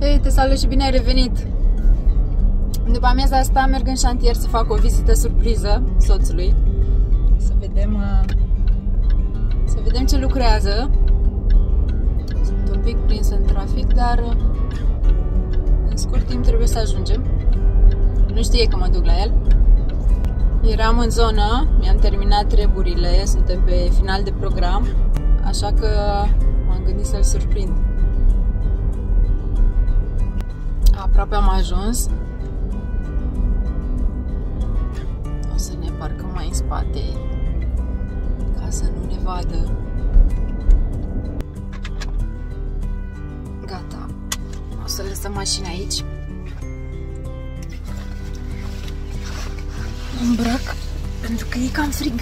Hei, te salut și bine ai revenit! După amiaza asta merg în șantier să fac o vizită surpriză soțului. Să vedem, uh, să vedem ce lucrează. Sunt un pic prins în trafic, dar uh, în scurt timp trebuie să ajungem. Nu știe că mă duc la el. Eram în zonă, mi-am terminat treburile, suntem pe final de program, așa că m-am gândit să-l surprind. Aproape am ajuns. O să ne parcăm mai în spate ca să nu ne vadă. Gata. O să lăsăm mașina aici. Îmbrac pentru că e cam frig.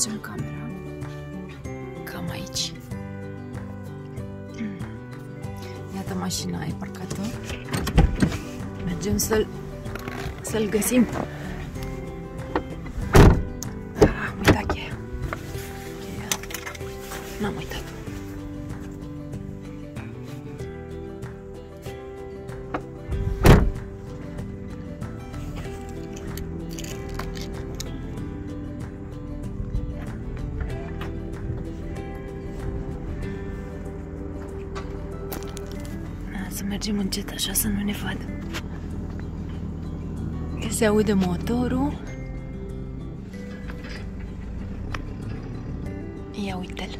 Vedem, să întoarcem camera. Cam aici. Iată mașina, ai parcat-o. Mergem să-l să-l găsim. Să mergem încet așa să nu ne vadă. Că se aude motorul. Ia uite-l.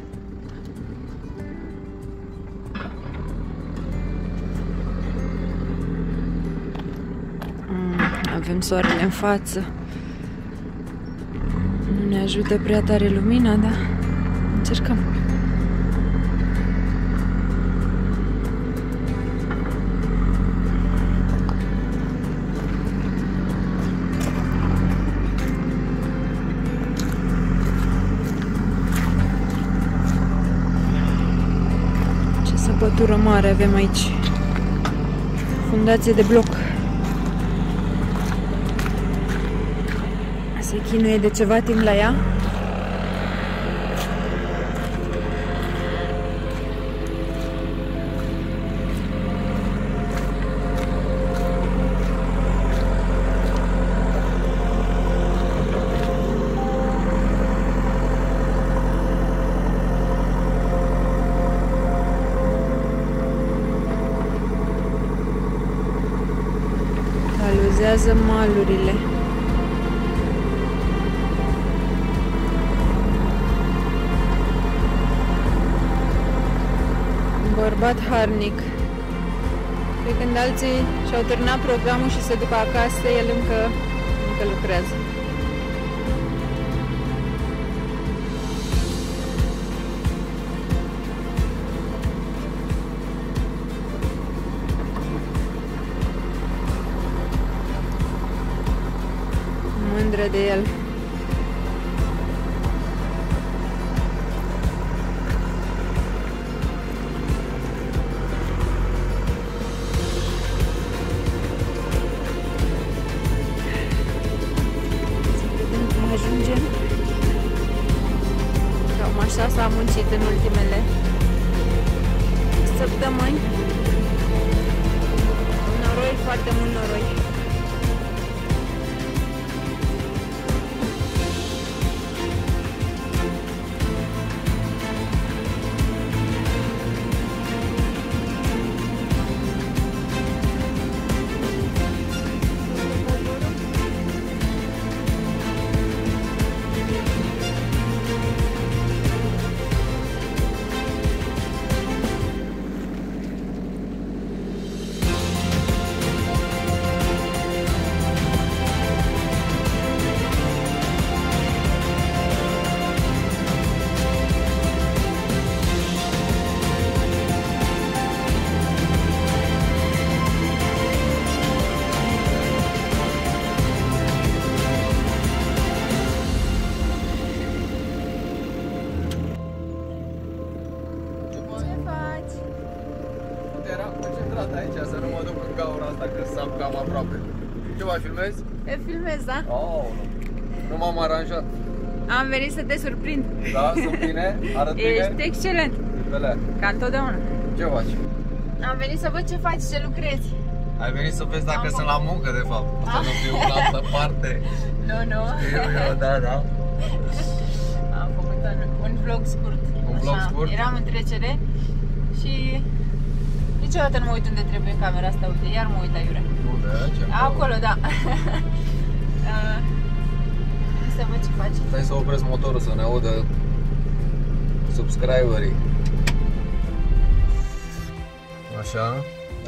Mm, avem soarele în față. Nu ne ajută prea tare lumina, dar încercăm. Ce săpătură mare avem aici. Fundație de bloc. Se chinuie de ceva timp la ea. Aluzează malurile. Un bărbat harnic. Pe când alții și-au terminat programul și se duc acasă, el încă, încă lucrează. Mândră de el. Să vedem cum ajungem. Cam așa s-a muncit în ultimele săptămâni. Noroi, foarte mult noroi. Ce mai filmezi? Te filmez, da? Oh, nu m-am aranjat. Am venit să te surprind. Da, sunt bine? Arăt bine? Ești excelent, Belea. ca întotdeauna. Ce faci? Am venit să văd ce faci, ce lucrezi. Ai venit să vezi dacă Am sunt la muncă, de fapt. Să Ah. nu fiu în altă parte. Nu, nu. Eu, eu, da, da. Am făcut un, un vlog scurt. Un vlog scurt? Eram în trecere și niciodată nu mă uit unde trebuie camera asta. Uite, iar mă uit aiurea. Unde? Ce? Acolo, da. Uh, să văd ce faci. Stai să opresc motorul să ne audă subscriberii. Așa,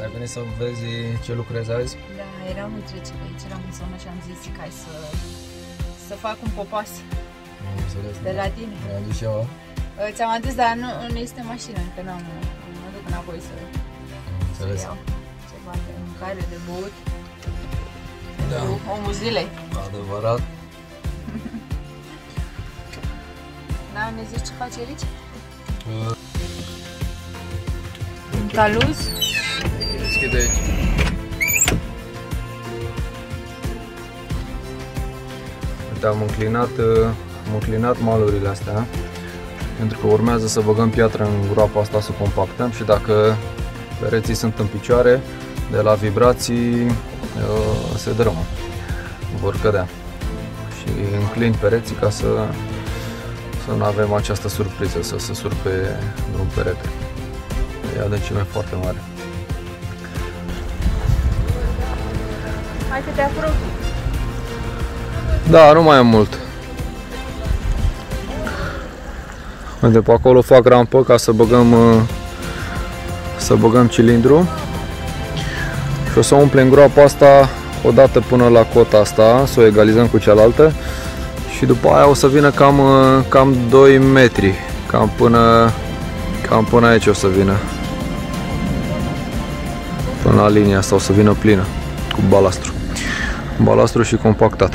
ai venit să vezi ce lucrezi azi? Da, eram în trecere aici, eram în zonă și am zis zic, hai să, să fac un popas Am înțeles. de la tine. Mi-am zis și eu. Uh, Ți-am adus, dar nu, nu este mașină, încă n-am, mă duc înapoi să, Am să înțeles. iau ceva de mâncare, de băut. Da. Cu omul zilei. Adevărat. Da, ne zici ce faci aici? Uh, Un taluz. Deschide aici. Uite, am înclinat, uh, am înclinat malurile astea pentru că urmează să băgăm piatră în groapa asta să compactăm și dacă pereții sunt în picioare, de la vibrații uh, se drămă, vor cădea. Și înclin pereții ca să, să nu avem această surpriză, să se surpe vreun perete. E adâncime foarte mare. Hai că te apropii. Da, nu mai e mult. Uite, pe acolo fac rampă ca să băgăm uh, să băgăm cilindru. Și o să umplem groapa asta odată până la cota asta, să o egalizăm cu cealaltă. Și după aia o să vină cam, uh, cam 2 metri, cam până, cam până aici o să vină. Până la linia asta o să vină plină, cu balastru. Balastru și compactat.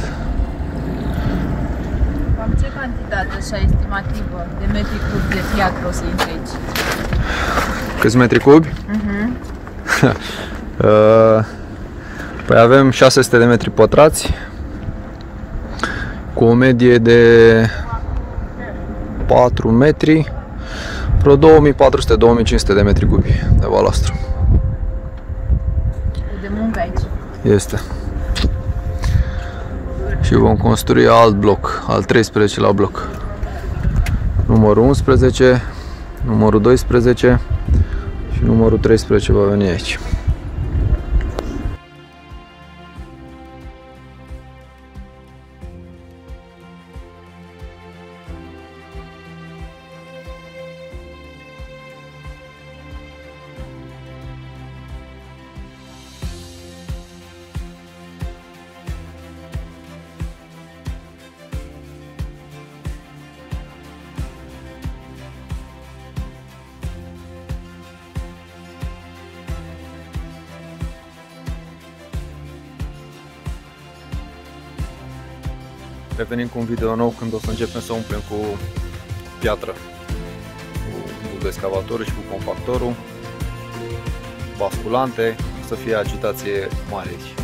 Cam ce cantitate așa estimativă de metri cub de piatră o să intre aici? Câți metri cubi? Mhm. Uh, Păi avem 600 de metri pătrați cu o medie de 4 metri, vreo 2400-2500 de metri cubi de balastru. E de muncă aici. Este. Și vom construi alt bloc, al 13 la bloc. Numărul 11, numărul 12 și numărul 13 va veni aici. Revenim cu un video nou când o să începem să umplem cu piatră. Cu excavatorul și cu compactorul. Basculante, să fie agitație mare aici.